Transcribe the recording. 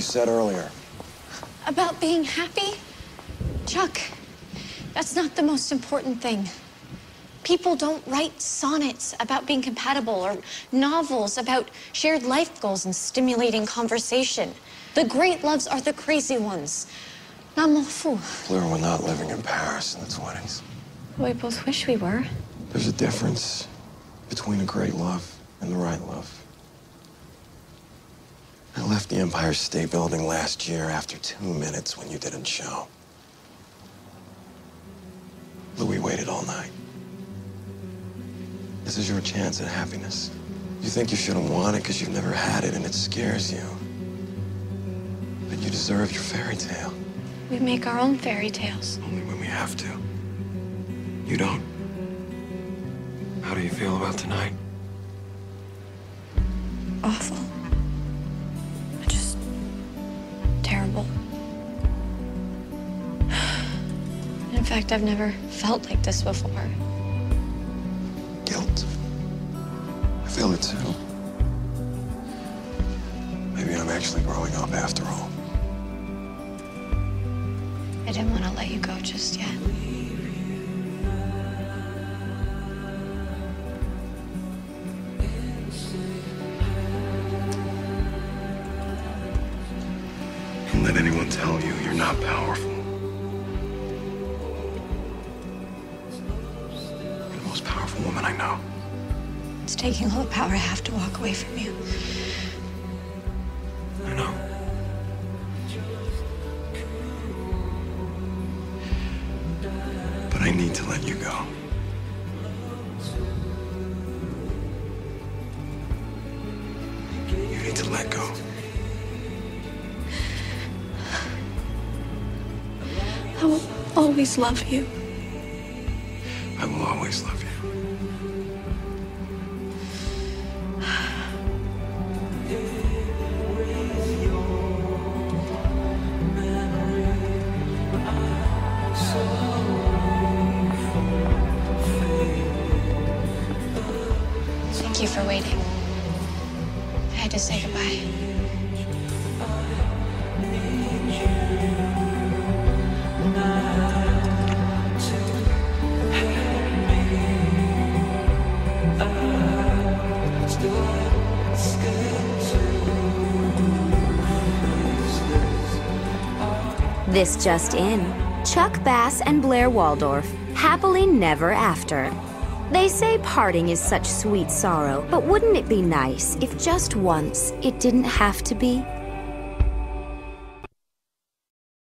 you said earlier. About being happy? Chuck, that's not the most important thing. People don't write sonnets about being compatible or novels about shared life goals and stimulating conversation. The great loves are the crazy ones. Not fous. Blair, we're not living in Paris in the 20s. We both wish we were. There's a difference between a great love and the right love. Left the Empire State Building last year after two minutes when you didn't show. Louis waited all night. This is your chance at happiness. You think you shouldn't want it because you've never had it and it scares you. But you deserve your fairy tale. We make our own fairy tales. Only when we have to. You don't. How do you feel about tonight? Awful. In fact, I've never felt like this before. Guilt. I feel it too. Maybe I'm actually growing up after all. I didn't want to let you go just yet. Don't let anyone tell you you're not powerful. Powerful woman I know. It's taking all the power I have to walk away from you. I know. But I need to let you go. You need to let go. I will always love you. I will always love you. Thank you for waiting. I had to say goodbye. This just in Chuck Bass and Blair Waldorf, happily never after. They say parting is such sweet sorrow, but wouldn't it be nice if just once it didn't have to be?